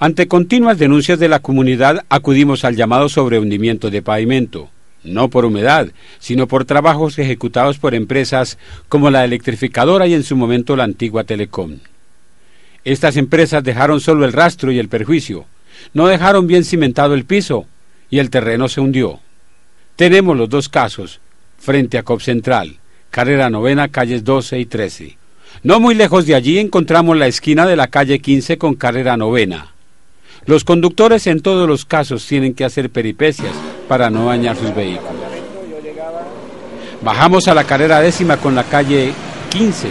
Ante continuas denuncias de la comunidad, acudimos al llamado sobre hundimiento de pavimento, no por humedad, sino por trabajos ejecutados por empresas como la electrificadora y en su momento la antigua Telecom. Estas empresas dejaron solo el rastro y el perjuicio, no dejaron bien cimentado el piso y el terreno se hundió. Tenemos los dos casos, frente a COP Central, carrera novena, calles 12 y 13. No muy lejos de allí encontramos la esquina de la calle 15 con carrera novena. Los conductores en todos los casos tienen que hacer peripecias para no dañar sus vehículos. Bajamos a la carrera décima con la calle 15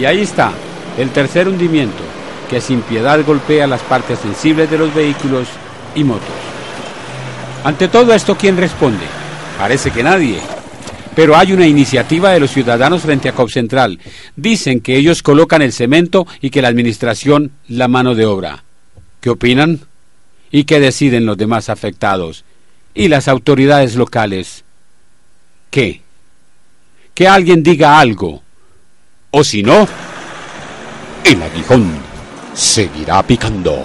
y ahí está el tercer hundimiento que sin piedad golpea las partes sensibles de los vehículos y motos. Ante todo esto, ¿quién responde? Parece que nadie. Pero hay una iniciativa de los ciudadanos frente a COP Central. Dicen que ellos colocan el cemento y que la administración la mano de obra. ¿Qué opinan? ¿Y qué deciden los demás afectados? ¿Y las autoridades locales? ¿Qué? Que alguien diga algo. O si no, el aguijón seguirá picando.